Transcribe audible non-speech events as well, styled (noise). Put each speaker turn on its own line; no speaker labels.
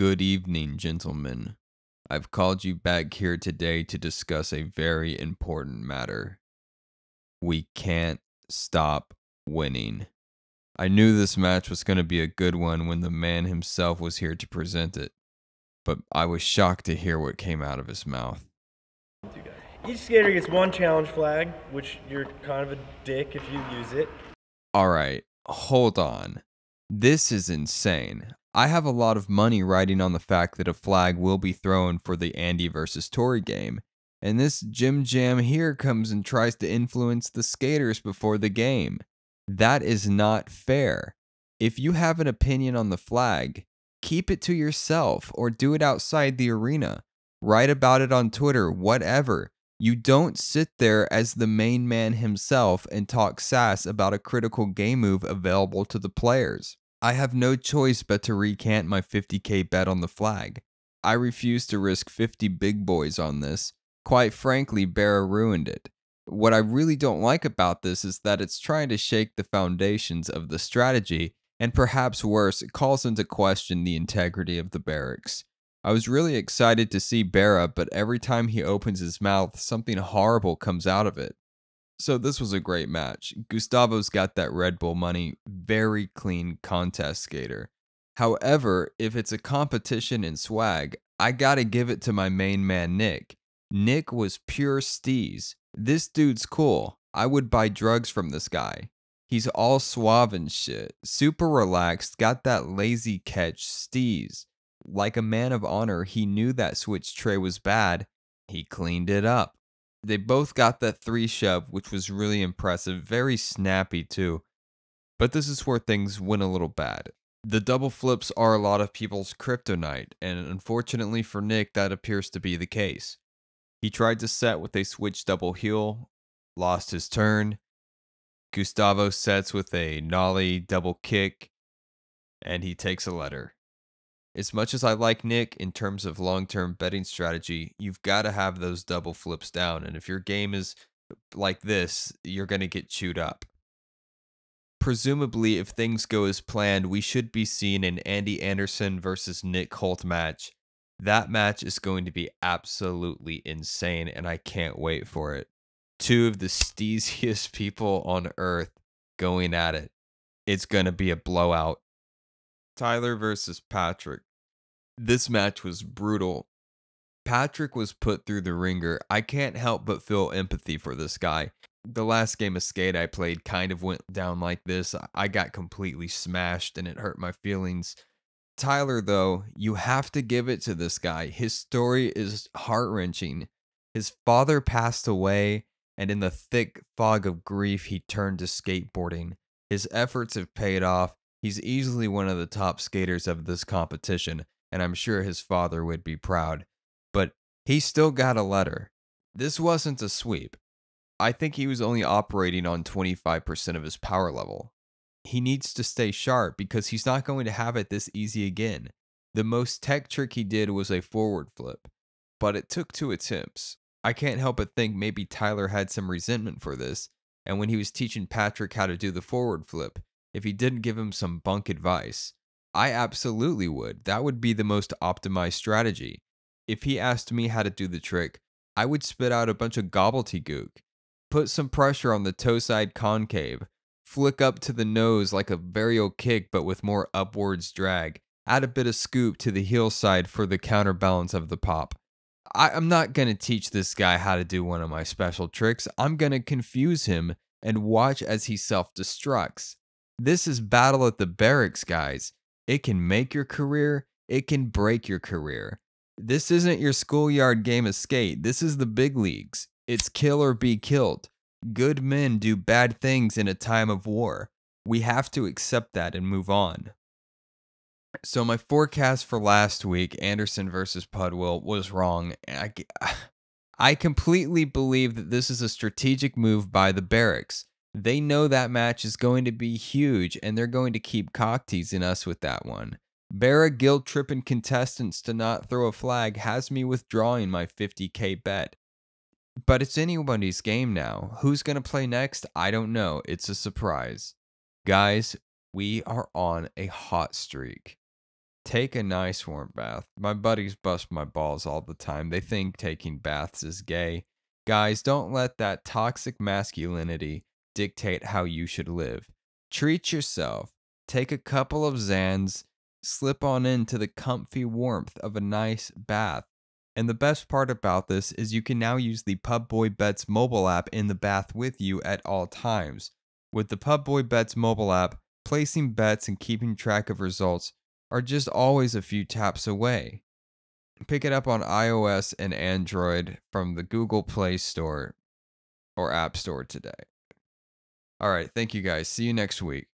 Good evening, gentlemen. I've called you back here today to discuss a very important matter. We can't stop winning. I knew this match was going to be a good one when the man himself was here to present it, but I was shocked to hear what came out of his mouth.
Each skater gets one challenge flag, which you're kind of a dick if you use it.
All right, hold on. This is insane. I have a lot of money riding on the fact that a flag will be thrown for the Andy versus Torey game, and this Jim Jam here comes and tries to influence the skaters before the game. That is not fair. If you have an opinion on the flag, keep it to yourself or do it outside the arena. Write about it on Twitter, whatever. You don't sit there as the main man himself and talk sass about a critical game move available to the players. I have no choice but to recant my 50k bet on the flag. I refuse to risk 50 big boys on this. Quite frankly, Berra ruined it. What I really don't like about this is that it's trying to shake the foundations of the strategy, and perhaps worse, it calls into question the integrity of the Berrics. I was really excited to see Berra, but every time he opens his mouth, something horrible comes out of it. So this was a great match. Gustavo's got that Red Bull money, very clean contest skater. However, if it's a competition in swag, I gotta give it to my main man Nick. Nick was pure steez. This dude's cool. I would buy drugs from this guy. He's all suave and shit, super relaxed, got that lazy catch steez. Like a man of honor, he knew that switch tray was bad. He cleaned it up. They both got that three shove, which was really impressive, very snappy too. But this is where things went a little bad. The double flips are a lot of people's kryptonite, and unfortunately for Nick, that appears to be the case. He tried to set with a switch double heel, lost his turn. Gustavo sets with a nollie double kick, and he takes a letter. As much as I like Nick in terms of long term betting strategy, you've got to have those double flips down. And if your game is like this, you're going to get chewed up. Presumably, if things go as planned, we should be seeing an Andy Anderson versus Nick Holt match. That match is going to be absolutely insane, and I can't wait for it. Two of the steeziest (laughs) people on earth going at it. It's going to be a blowout. Tyler versus Patrick. This match was brutal. Patrick was put through the ringer. I can't help but feel empathy for this guy. The last game of skate I played kind of went down like this. I got completely smashed and it hurt my feelings. Tyler, though, you have to give it to this guy. His story is heart wrenching. His father passed away, and in the thick fog of grief, he turned to skateboarding. His efforts have paid off, He's easily one of the top skaters of this competition, and I'm sure his father would be proud. But he still got a letter. This wasn't a sweep. I think he was only operating on 25% of his power level. He needs to stay sharp because he's not going to have it this easy again. The most tech trick he did was a forward flip, but it took two attempts. I can't help but think maybe Tyler had some resentment for this, and when he was teaching Patrick how to do the forward flip, if he didn't give him some bunk advice. I absolutely would. That would be the most optimized strategy. If he asked me how to do the trick, I would spit out a bunch of gobbledygook, put some pressure on the toe side concave, flick up to the nose like a varial kick but with more upwards drag, add a bit of scoop to the heel side for the counterbalance of the pop. I, am not going to teach this guy how to do one of my special tricks. I'm going to confuse him and watch as he self destructs. This is battle at the Berrics, guys. It can make your career, it can break your career. This isn't your schoolyard game of skate. This is the big leagues. It's kill or be killed. Good men do bad things in a time of war. We have to accept that and move on. So my forecast for last week, Anderson versus Pudwill, was wrong. I, (sighs) I completely believe that this is a strategic move by the Berrics. They know that match is going to be huge and they're going to keep cock teasing us with that one. Berra guilt tripping contestants to not throw a flag has me withdrawing my 50k bet. But it's anybody's game now. Who's going to play next? I don't know. It's a surprise. Guys, we are on a hot streak. Take a nice warm bath. My buddies bust my balls all the time. They think taking baths is gay. Guys, don't let that toxic masculinity dictate how you should live. Treat yourself. Take a couple of Zans, slip on into the comfy warmth of a nice bath. And the best part about this is you can now use the Pubboy Bets mobile app in the bath with you at all times. With the Pubboy Bets mobile app, placing bets and keeping track of results are just always a few taps away. Pick it up on iOS and Android from the Google Play Store or App Store today. All right, thank you guys. See you next week.